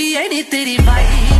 है नी तेरी वाई